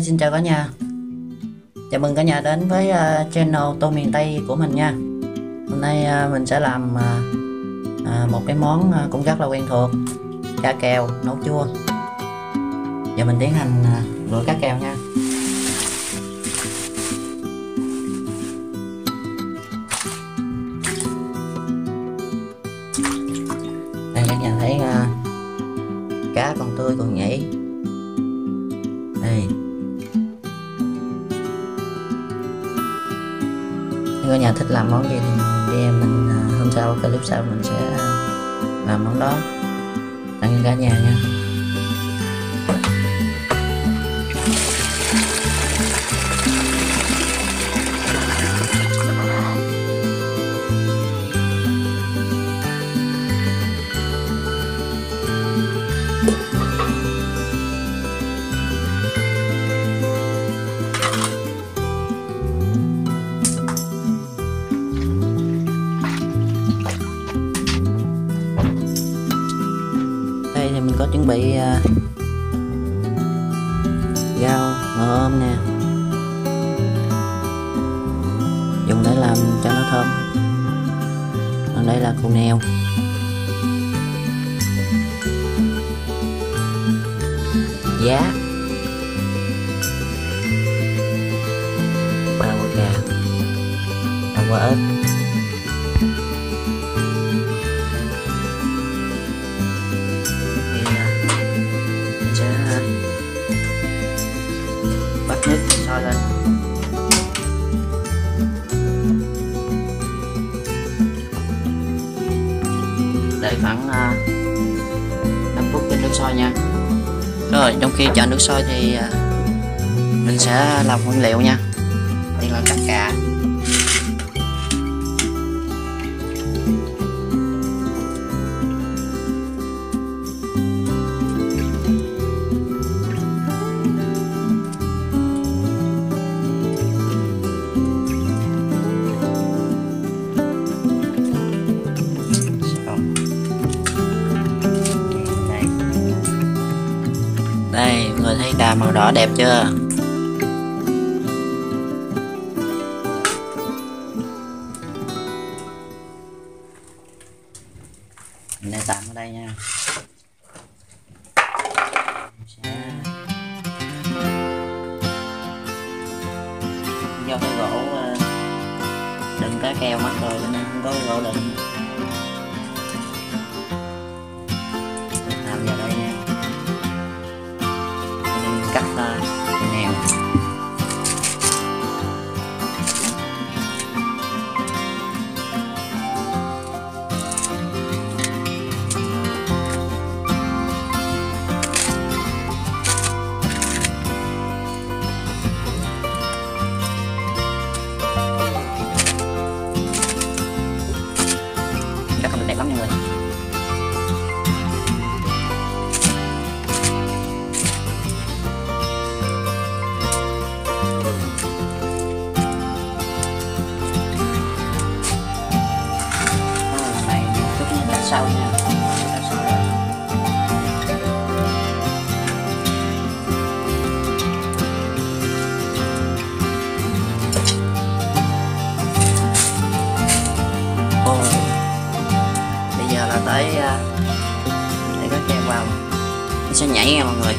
Hi, xin chào cả nhà. Chào mừng cả nhà đến với uh, channel Tô miền Tây của mình nha. Hôm nay uh, mình sẽ làm uh, uh, một cái món uh, cũng rất là quen thuộc Cá kèo nấu chua. Giờ mình tiến hành uh, rửa cá kèo nha. Nếu nhà thích làm món gì thì em mình à, hôm sau clip sau mình sẽ à, làm món đó. Tặng cả nhà nha. Còn đây giá. Ba quả gà ba quả ếch. Khoảng uh, 5 phút cho nước sôi nha. Rồi trong khi chờ nước sôi thì à, mình sẽ làm nguyên liệu nha. Đây là cắt cà. Đó đẹp chưa? Mình đang tạm ở đây nha. Do cái gỗ ờ, đựng cá keo mắc rồi nên không có gỗ đựng. Sau nha Ôi, bây giờ là tới à, để các em vào nó sẽ nhảy nha mọi người.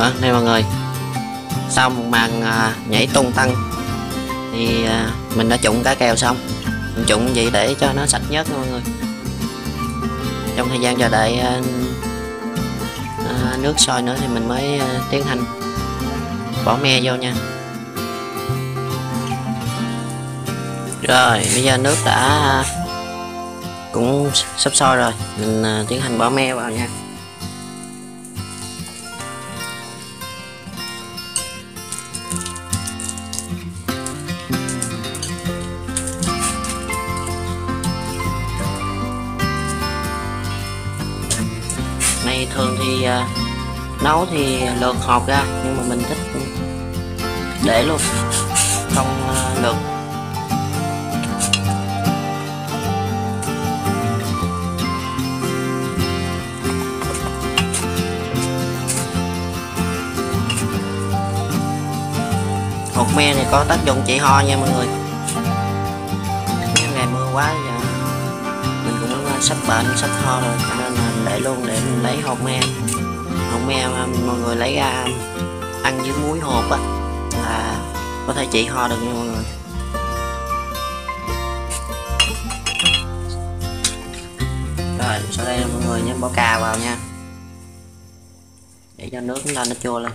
Đó, đây mọi người. Sau một màn à, nhảy tung tăng thì à, mình đã trụng cá kèo xong. Mình trụng vậy để cho nó sạch nhất nha mọi người. Trong thời gian chờ đợi à, à, nước sôi nữa thì mình mới à, tiến hành bỏ me vô nha. Rồi bây giờ nước đã à, cũng sắp sôi rồi. Mình à, tiến hành bỏ me vào nha. Thường thì uh, nấu thì lượt hột ra nhưng mà mình thích để luôn không uh, à, lượt hột me này có tác dụng trị ho nha mọi người. Ngày mưa quá giờ mình cũng à, sắp bệnh sắp ho rồi cho nên là để luôn để mình lấy hột me hột me à, mọi người lấy ra ăn với muối hột á, là có thể trị ho được nha mọi người. Rồi, sau đây là mọi người nhớ bỏ cà vào nha. Để cho nước chúng ta nó chua lên.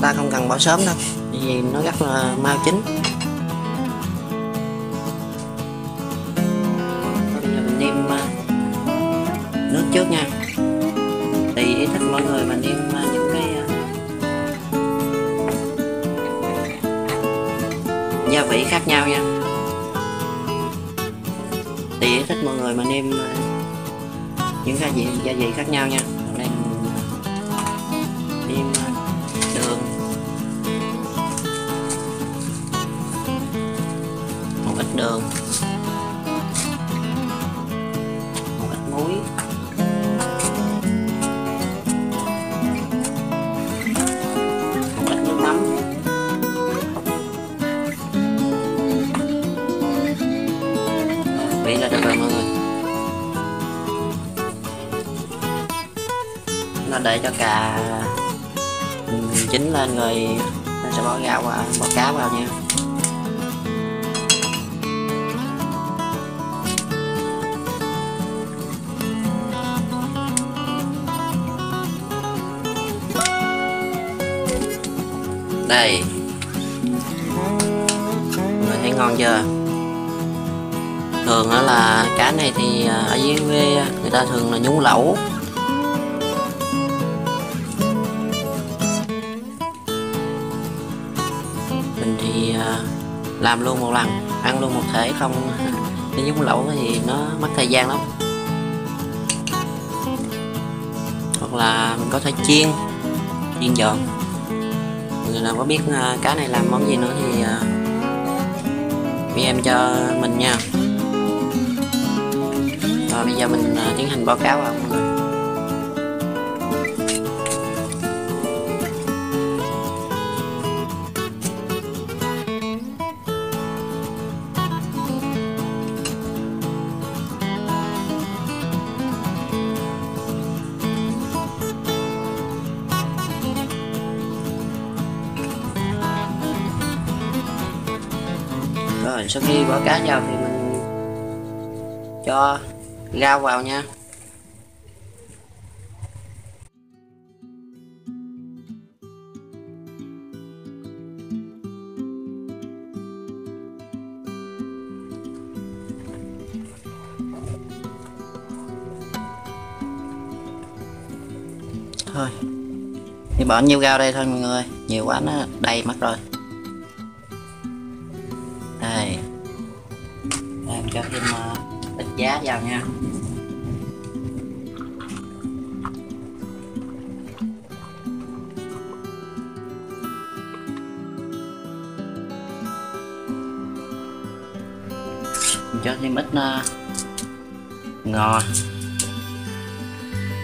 Chúng ta không cần bỏ sớm đâu. Vì nó rất là mau chín. Bây giờ mình nêm à, nước trước nha. Tùy ý thích mọi người mà nêm à, những cái à, gia vị khác nhau nha. Tùy ý thích mọi người mà nêm những gia vị gia vị khác nhau nha. Đường. Một ít muối một ít nước mắm. Vị là được rồi mọi người. Nó để cho cà ừ, chín lên rồi nó sẽ bỏ gạo vào, bỏ cá vào nha. Đây. Mọi người thấy ngon chưa? Thường đó là cá này thì à, ở dưới quê người ta thường là nhúng lẩu. Mình thì à, làm luôn một lần, ăn luôn một thể không đi nhúng lẩu thì nó mất thời gian lắm. Hoặc là mình có thể chiên chiên giòn người nào có biết à, cá này làm món gì nữa thì à, em cho mình nha. Rồi bây giờ mình à, tiến hành báo cáo vào mọi người. Rồi, sau khi bỏ cá vào thì mình cho rau vào nha. Thôi thì bỏ nhiêu rau đây thôi mọi người, nhiều quá nó đầy mất rồi. Chào nha. Mình cho thêm ít uh, ngò.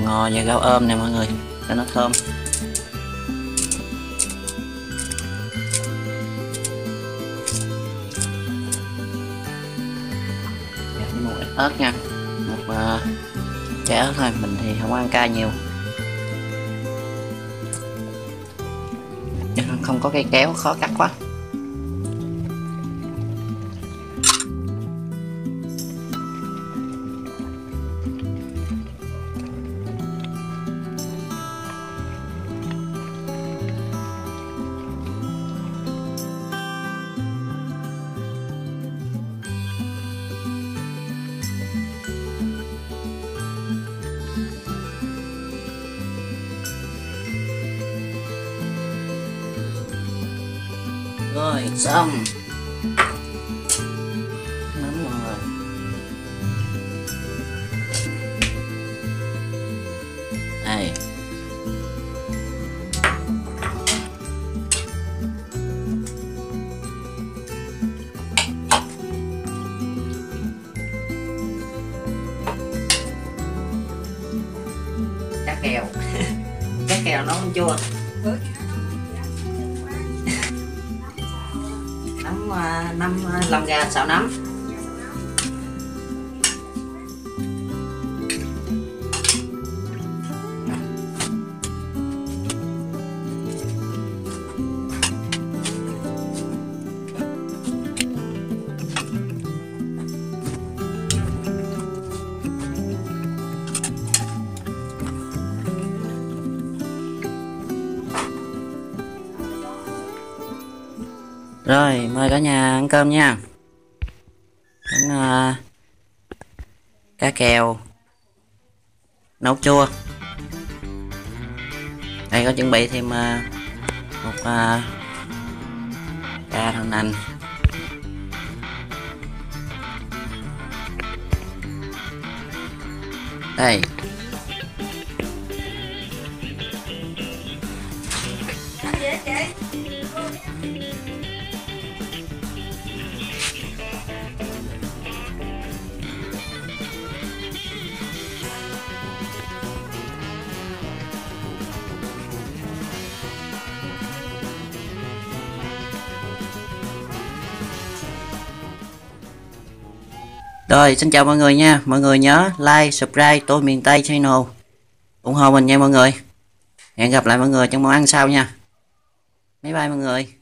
Ngò và rau ôm nè mọi người cho nó thơm. Ớt nha. Một ờ, uh, trái ớt thôi mình thì không ăn cay nhiều. Không có cây kéo khó cắt quá. Rồi xong. Nấm rồi đây cá kèo. Cá kèo nó không chua. Năm ờ, lòng gà à, nấm. Rồi, mời cả nhà ăn cơm nha. Ăn uh, ờ, cá kèo nấu chua. Đây có chuẩn bị thêm uh, một ờ, uh, cá thằng nành. Đây. Rồi, xin chào mọi người nha. Mọi người nhớ like, subscribe tôi miền Tây channel. ủng hộ mình nha mọi người. Hẹn gặp lại mọi người trong món ăn sau nha. Bye bye mọi người.